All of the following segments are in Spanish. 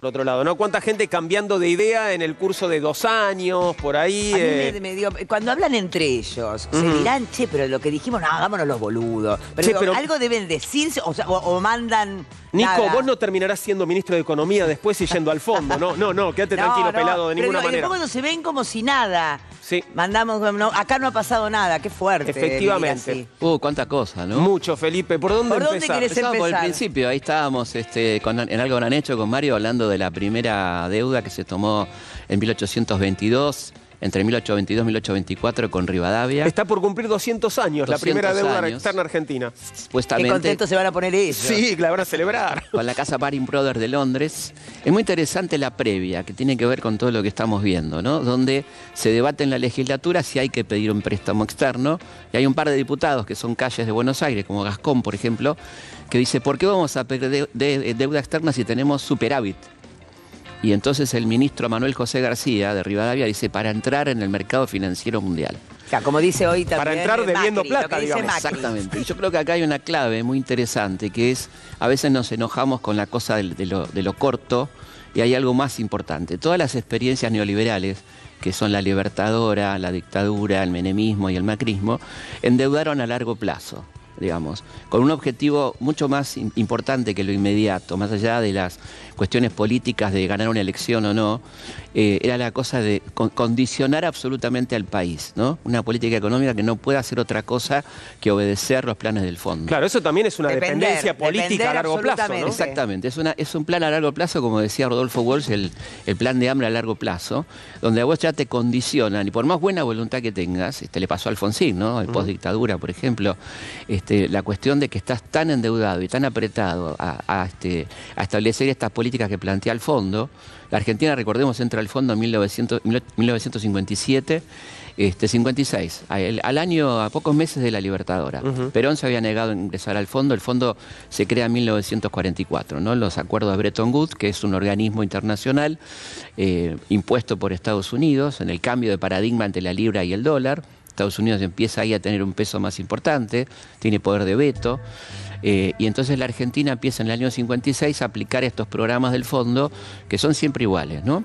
Por otro lado, ¿no? ¿Cuánta gente cambiando de idea en el curso de dos años, por ahí? A mí eh? me, me dio- cuando hablan entre ellos, se dirán, che, pero lo que dijimos, no, hagámonos los boludos. Pero, Che, digo, pero- algo deben decirse o, sea, o- o mandan. Nico, nada. vos no terminarás siendo ministro de Economía después y yendo al fondo. No, no, no, quédate No, tranquilo, no, pelado, de pero ninguna digo, manera. cuando se ven como si nada. Sí. Mandamos, no, acá no ha pasado nada, qué fuerte. Efectivamente. Uh, cuánta cosa, ¿no? Mucho, Felipe. ¿Por dónde ¿Por dónde empezar? querés Empezamos por el principio, ahí estábamos este, con- en algo que han hecho con Mario hablando de la primera deuda que se tomó en 1822, entre 1822 y 1824 con Rivadavia. Está por cumplir 200 años, la 200 primera deuda años. externa argentina. Qué Supuestamente contentos se van a poner ellos. Sí, que la van a celebrar. con la casa Baring Brothers de Londres. Es muy interesante la previa, que tiene que ver con todo lo que estamos viendo, ¿no? Donde se debate en la legislatura si hay que pedir un préstamo externo. Y hay un par de diputados que son calles de Buenos Aires, como Gascón, por ejemplo, que dice, ¿por qué vamos a pedir de- de- deuda externa si tenemos superávit? Y entonces el ministro Manuel José García de Rivadavia dice, para entrar en el mercado financiero mundial. O sea, como dice hoy también. Para entrar debiendo Macri, plata, digamos. Macri. Exactamente. Y yo creo que acá hay una clave muy interesante, que es, a veces nos enojamos con la cosa del- de, lo, de lo corto, y hay algo más importante. Todas las experiencias neoliberales, que son la libertadora, la dictadura, el menemismo y el macrismo, endeudaron a largo plazo, digamos, con un objetivo mucho más im- importante que lo inmediato, más allá de las cuestiones políticas de ganar una elección o no, eh, era la cosa de con- condicionar absolutamente al país, ¿no? Una política económica que no pueda hacer otra cosa que obedecer los planes del fondo. Claro, eso también es una Depender, dependencia política depender a largo plazo. Exactamente, es, una, es un plan a largo plazo, como decía Rodolfo Walsh, el, el plan de hambre a largo plazo, donde a vos ya te condicionan, y por más buena voluntad que tengas, este, le pasó a Alfonsín, ¿no? El postdictadura, por ejemplo, este, la cuestión de que estás tan endeudado y tan apretado a, a, este, a establecer estas políticas que plantea el fondo. La Argentina, recordemos, entra al fondo en 1900 1957. Este, 56, a- el- al año, a pocos meses de la Libertadora. Perón se había negado a ingresar al fondo, el fondo se crea en 1944, ¿no? Los acuerdos de Bretton Woods, que es un organismo internacional eh, impuesto por Estados Unidos en el cambio de paradigma entre la libra y el dólar. Estados Unidos empieza ahí a tener un peso más importante, tiene poder de veto. eh, y entonces la Argentina empieza en el año 56 a aplicar estos programas del fondo que son siempre iguales, ¿no?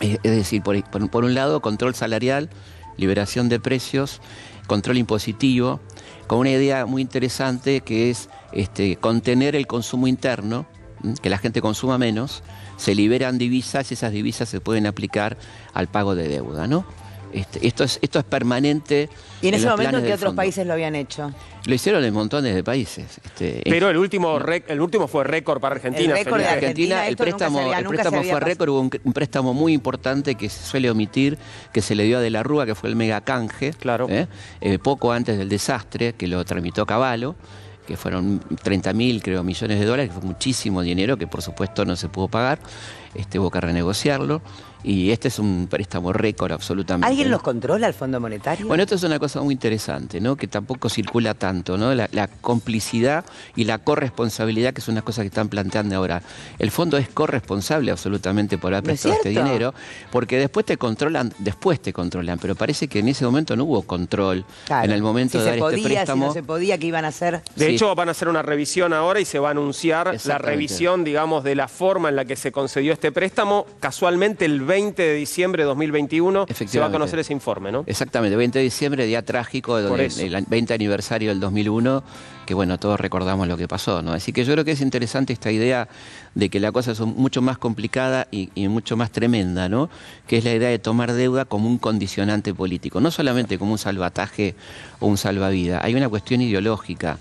Es decir, por, un lado, control salarial, liberación de precios, control impositivo, con una idea muy interesante que es este, contener el consumo interno, que la gente consuma menos, se liberan divisas y esas divisas se pueden aplicar al pago de deuda, ¿no? Este, esto, es, esto es permanente. Y en ese momento, planes ¿qué otros fondo. países lo habían hecho? Lo hicieron en montones de países. este, en- Pero el último, rec- el último fue récord para Argentina. El récord de. Argentina. Argentina, el préstamo, había- el préstamo fue récord, hubo un, un préstamo muy importante que se suele omitir, que se le dio a De la Rúa, que fue el mega canje, Claro. ¿eh? Eh, poco antes del desastre, que lo tramitó Caballo, que fueron 30 mil, creo, millones de dólares, que fue muchísimo dinero, que por supuesto no se pudo pagar, este, hubo que renegociarlo, y este es un préstamo récord absolutamente. ¿Alguien los controla, el Fondo Monetario? Bueno, esto es una cosa muy interesante, ¿no? Que tampoco circula tanto, ¿no? La, la complicidad y la corresponsabilidad, que son unas cosas que están planteando ahora. El fondo es corresponsable absolutamente por haber ¿No es prestado este dinero, porque después te controlan, después te controlan, pero parece que en ese momento no hubo control Claro. en el momento si de se dar podía, este préstamo. Si no se podía, ¿qué iban a hacer? De Sí. hecho, van a hacer una revisión ahora y se va a anunciar la revisión, digamos, de la forma en la que se concedió este préstamo. Casualmente, el 20 de diciembre de 2021 se va a conocer ese informe, ¿no? Exactamente, 20 de diciembre, día trágico, eso. el 20 aniversario del 2001, que bueno, todos recordamos lo que pasó, ¿no? Así que yo creo que es interesante esta idea de que la cosa es mucho más complicada y, y mucho más tremenda, ¿no? Que es la idea de tomar deuda como un condicionante político, no solamente como un salvataje o un salvavidas, hay una cuestión ideológica.